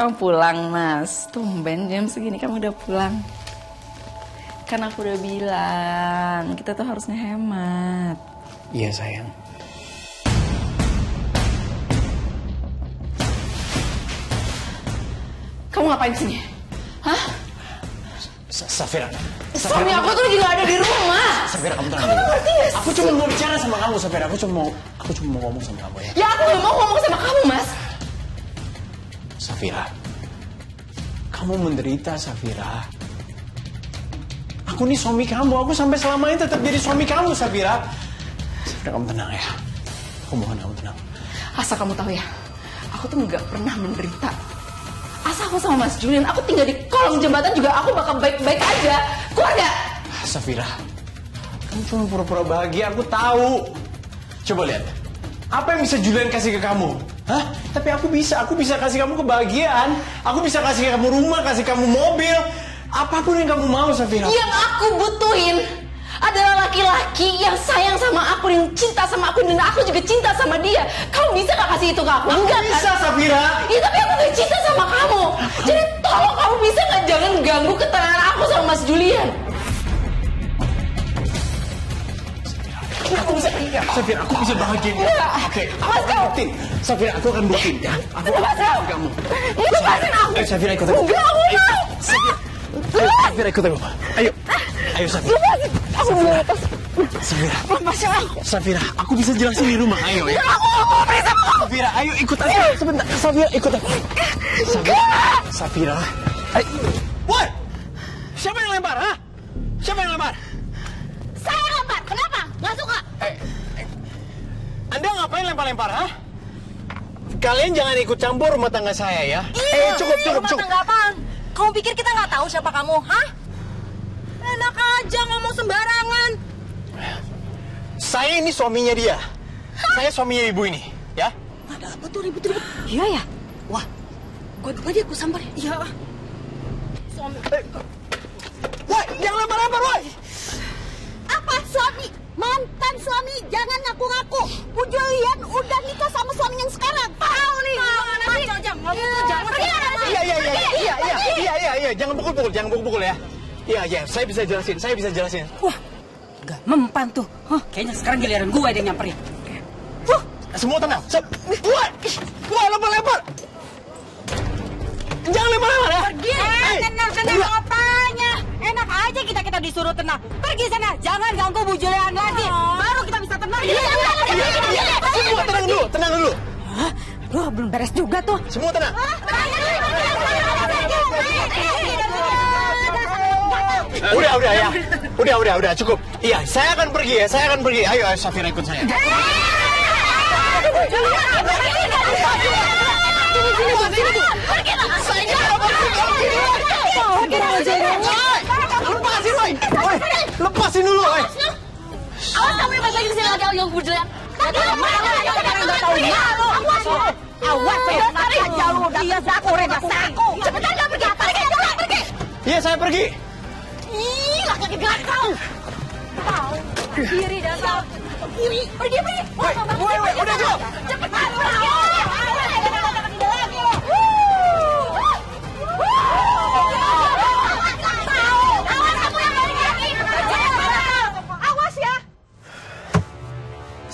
Kamu pulang, Mas. Tumben jam segini kamu udah pulang. Kan aku udah bilang, kita tuh harus ngehemat. Iya sayang. Kamu ngapain sini? Hah? Sa- Safira. Suami aku tuh lagi gak ada di rumah. Safira kamu tenang dulu. Aku cuma mau bicara sama kamu Safira. Aku cuma mau aku cuma mau ngomong sama kamu ya. Ya aku gak mau ngomong sama kamu, Mas. Safira. Kamu menderita Safira. Aku nih suami kamu. Aku sampai selamanya tetap jadi suami kamu Safira. Safira kamu tenang ya. Aku mohon kamu tenang. Asal kamu tahu ya, aku tuh nggak pernah menderita. Asal aku sama Mas Julian, aku tinggal di kolong jembatan juga aku bakal baik-baik aja. Keluar gak? Safira, kamu cuma pura-pura bahagia, aku tahu. Coba lihat, apa yang bisa Julian kasih ke kamu? Hah? Tapi aku bisa, aku bisa kasih kamu kebahagiaan. Aku bisa kasih kamu rumah, kasih kamu mobil. Apa pun yang kamu mau, Safira. Yang aku butuhin adalah laki-laki yang sayang sama aku, yang cinta sama aku, dan aku juga cinta sama dia. Kamu bisa gak kasih itu ke aku? Aku Enggak bisa, kan? Safira. Iya tapi aku gak cinta sama kamu. Jadi tolong kamu bisa gak jangan ganggu ketenangan aku sama Mas Julian. Aku bisa, iya. Safira, aku bisa bahagia. Enggak. Oke, Mas, aku akan buktiin. Safira, aku akan buktiin. Ya. Aku akan kamu. Lepasin aku. Ayo, Safira, ikut aku. Enggak, aku mau. Safira. Ayo, Safira, ikut aku. Ayo. Ayo, Safira. Lepasin. Aku mau lepas. Safira. Lepasin aku. Safira, aku bisa jelasin di rumah. Ayo ya. Aku kamu. Safira, ayo ikut aku. Sebentar, Safira ikut aku. Safira. Safira. Ayo. Woi! Siapa yang lempar, ha? Siapa yang lempar? Saya lempar. Kenapa? Gak suka. Eh, eh, Anda ngapain lempar-lempar, ha? Kalian jangan ikut campur rumah tangga saya ya. eh, cukup, cukup, rumah cukup. tangga apaan? Kamu pikir kita nggak tahu siapa kamu, hah? Enak aja ngomong sembarangan. Saya ini suaminya dia. Saya suaminya ibu ini, ya. Ada apa tuh ribut-ribut? Iya ya? Wah, Gue tadi aku sambar. Iya. Suami. woi, suami jangan ngaku-ngaku. Bu Julian udah nikah sama suami yang sekarang. Tahu nih. Jangan jangan. Iya iya iya iya iya iya iya iya jangan pukul-pukul jangan pukul-pukul ya. Iya iya saya bisa jelasin saya bisa jelasin. Wah nggak mempan tuh. Huh? Kayaknya sekarang giliran gue yang nyamperin. Huh? Semua tenang. Se wah wah lebar-lebar Jangan lebar-lebar ya. Pergi. Eh, tenang-tenang iya. apanya Enak aja kita kita disuruh tenang. Pergi sana, jangan ganggu Bu Julian lagi. Oh tenang. Iya, Iya, iya, semua tenang dulu, tenang dulu. Loh, belum beres juga tuh. Semua tenang. Udah, udah ya. Udah, udah, udah, cukup. Iya, saya akan pergi ya, saya akan pergi. Ayo, ayo Safira ikut saya. Lepasin, ada yang budelan. Awas mati aja. Iya, saku, Rena, saku. Cepetan, pergi. Pergi, pergi. Iya, saya pergi. Ih, lah kaki kiri dan. Kiri, pergi, pergi. Woi, woi, udah cukup. Cepetan.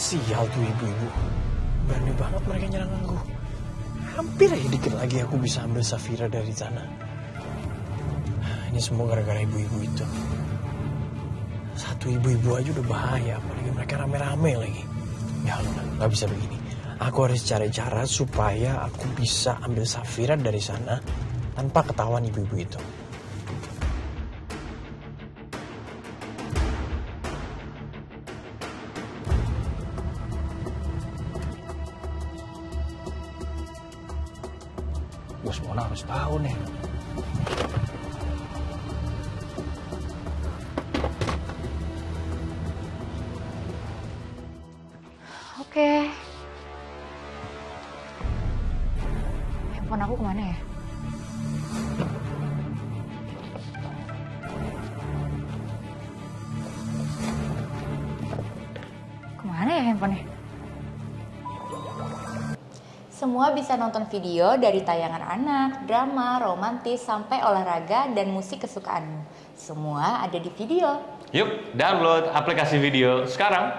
Sial tuh ibu-ibu. Berani banget mereka nyerang aku. Hampir aja dikit lagi aku bisa ambil Safira dari sana. Ini semua gara-gara ibu-ibu itu. Satu ibu-ibu aja udah bahaya, apalagi mereka rame-rame lagi. Ya Allah, nggak bisa begini. Aku harus cari cara supaya aku bisa ambil Safira dari sana tanpa ketahuan ibu-ibu itu. Bos Mona harus tahu nih. Oke. Handphone aku ke mana ya? Ke mana ya handphonenya? Semua bisa nonton video dari tayangan anak, drama, romantis, sampai olahraga dan musik kesukaanmu. Semua ada di video. Yuk, download aplikasi video sekarang.